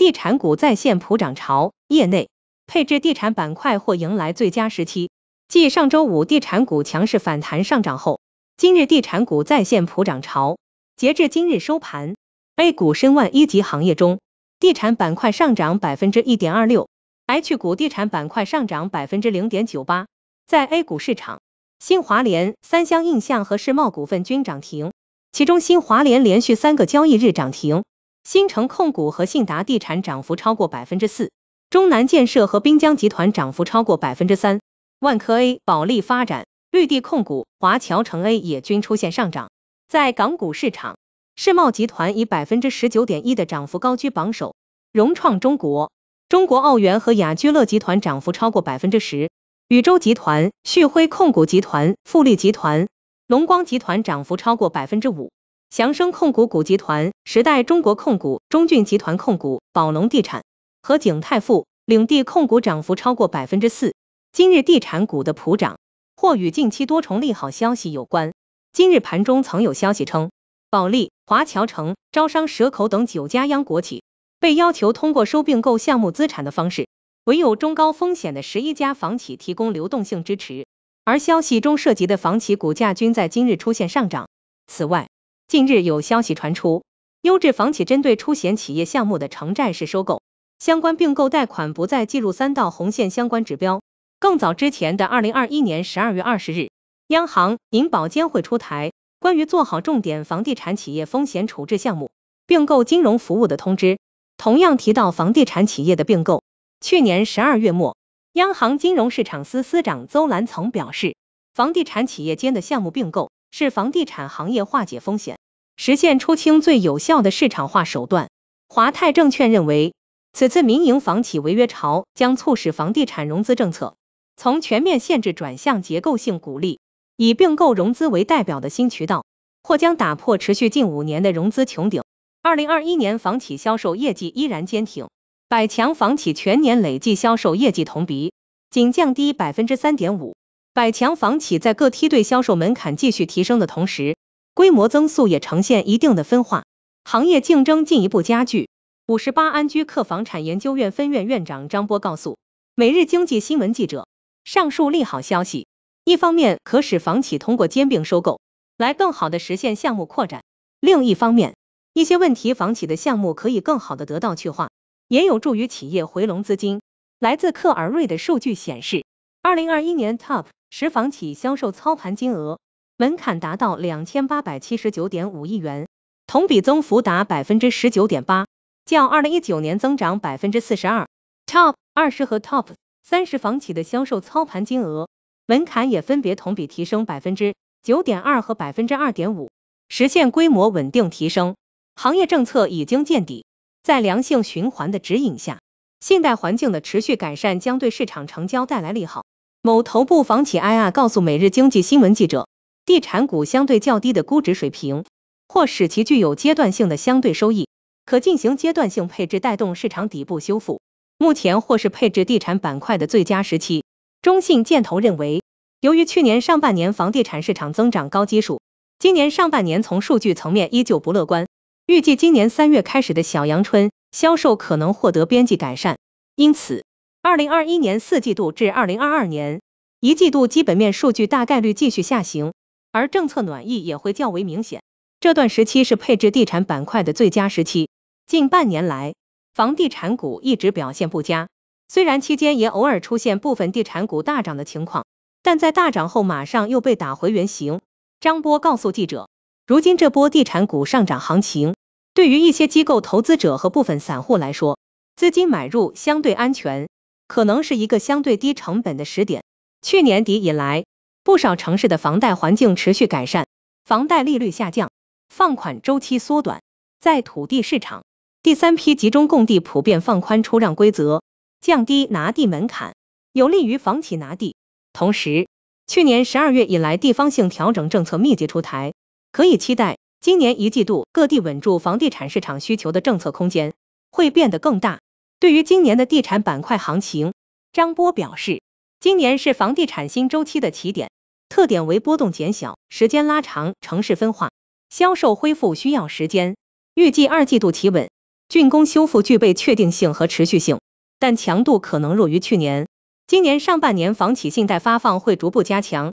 地产股再现普涨潮，业内配置地产板块或迎来最佳时期。继上周五地产股强势反弹上涨后，今日地产股再现普涨潮。截至今日收盘，A 股申万一级行业中，地产板块上涨百分之一点二六，H 股地产板块上涨百分之零点九八。在 A 股市场，新华联、三湘印象和世茂股份均涨停，其中新华联连续三个交易日涨停，新城控股和信达地产涨幅超过百分之四，中南建设和滨江集团涨幅超过百分之三。万科 A、保利发展、绿地控股、华侨城 A 也均出现上涨。在港股市场，世茂集团以百分之十九点一的涨幅高居榜首，融创中国、中国奥园和雅居乐集团涨幅超过百分之十，宇宙集团、旭辉控股集团、富力集团、龙光集团涨幅超过百分之五，祥生控股股集团、时代中国控股、中骏集团控股、宝龙地产和景泰富、领地控股涨幅超过百分之四。今日地产股的普涨，或与近期多重利好消息有关。今日盘中曾有消息称，保利、华侨城、招商蛇口等九家央国企被要求通过收并购项目资产的方式，唯有中高风险的十一家房企提供流动性支持。而消息中涉及的房企股价均在今日出现上涨。此外，近日有消息传出，优质房企针对出险企业项目的城债式收购，相关并购贷款不再计入三道红线相关指标。更早之前的二零二一年十二月二十日，央行、银保监会出台关于做好重点房地产企业风险处置项目并购金融服务的通知，同样提到房地产企业的并购。去年十二月末，央行金融市场司司长邹兰曾表示，房地产企业间的项目并购是房地产行业化解风险、实现出清最有效的市场化手段。华泰证券认为，此次民营房企违约潮将促使房地产融资政策。从全面限制转向结构性鼓励，以并购融资为代表的新渠道，或将打破持续近五年的融资穹顶。二零二一年房企销售业绩依然坚挺，百强房企全年累计销售业绩同比仅降低百分之三点五。百强房企在各梯队销售门槛继续提升的同时，规模增速也呈现一定的分化，行业竞争进一步加剧。五十八安居客房产研究院分院院长张波告诉每日经济新闻记者。上述利好消息，一方面可使房企通过兼并收购来更好的实现项目扩展，另一方面，一些问题房企的项目可以更好的得到去化，也有助于企业回笼资金。来自克尔瑞的数据显示，二零二一年 TOP 十房企销售操盘金额门槛达到两千八百七十九点五亿元，同比增幅达百分之十九点八，较二零一九年增长百分之四十二。TOP 二十和 TOP 三十房企的销售操盘金额门槛也分别同比提升百分之九点二和百分之二点五，实现规模稳定提升。行业政策已经见底，在良性循环的指引下，信贷环境的持续改善将对市场成交带来利好。某头部房企 IR 告诉每日经济新闻记者，地产股相对较低的估值水平，或使其具有阶段性的相对收益，可进行阶段性配置，带动市场底部修复。目前或是配置地产板块的最佳时期。中信建投认为，由于去年上半年房地产市场增长高基数，今年上半年从数据层面依旧不乐观，预计今年三月开始的小阳春销售可能获得边际改善。因此，二零二一年四季度至二零二二年一季度基本面数据大概率继续下行，而政策暖意也会较为明显。这段时期是配置地产板块的最佳时期。近半年来，房地产股一直表现不佳，虽然期间也偶尔出现部分地产股大涨的情况，但在大涨后马上又被打回原形。张波告诉记者，如今这波地产股上涨行情，对于一些机构投资者和部分散户来说，资金买入相对安全，可能是一个相对低成本的时点。去年底以来，不少城市的房贷环境持续改善，房贷利率下降，放款周期缩短，在土地市场。第三批集中供地普遍放宽出让规则，降低拿地门槛，有利于房企拿地。同时，去年十二月以来地方性调整政策密集出台，可以期待今年一季度各地稳住房地产市场需求的政策空间会变得更大。对于今年的地产板块行情，张波表示，今年是房地产新周期的起点，特点为波动减小、时间拉长、城市分化，销售恢复需要时间，预计二季度企稳。竣工修复具备确定性和持续性，但强度可能弱于去年。今年上半年房企信贷发放会逐步加强，